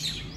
you